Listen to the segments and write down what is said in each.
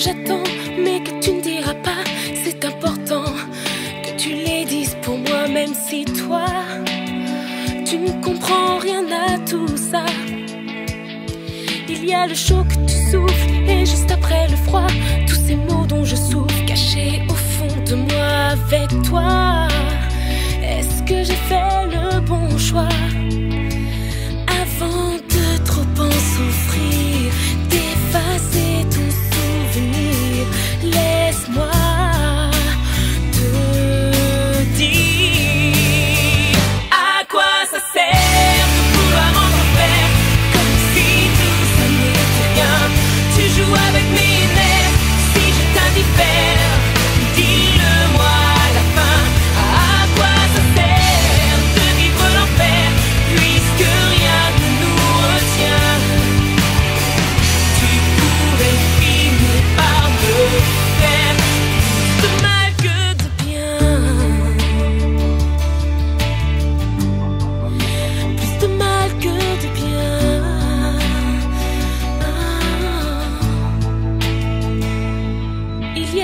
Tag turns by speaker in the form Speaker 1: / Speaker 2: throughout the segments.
Speaker 1: j'attends, mais que tu ne diras pas. C'est important que tu les dises pour moi, même si toi, tu ne comprends rien à tout ça. Il y a le chaud que tu souffles et juste après le froid, tous ces mots.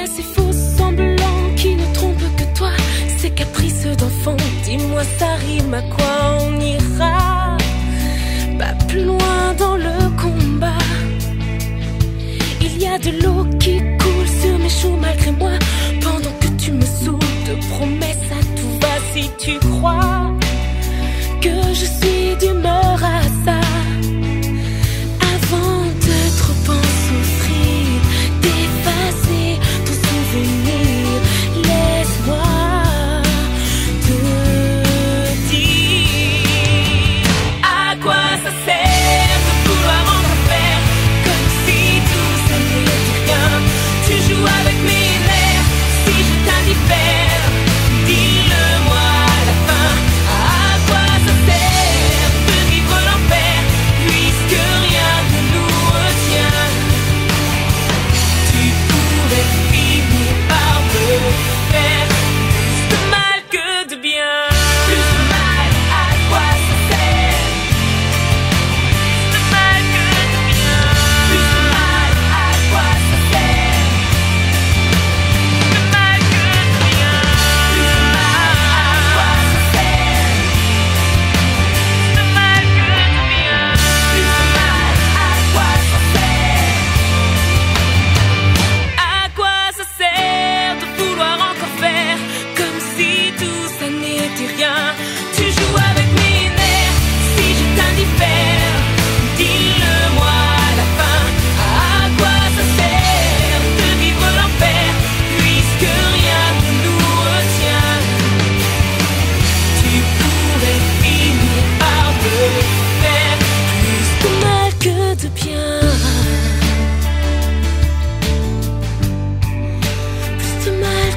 Speaker 1: ces faux semblants qui ne trompent que toi, ces caprices d'enfant. Dis-moi, ça rime à quoi on ira?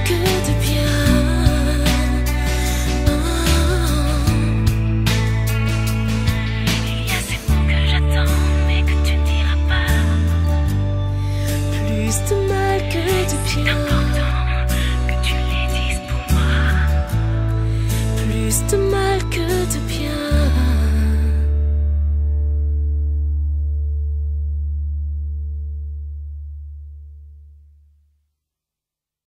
Speaker 1: could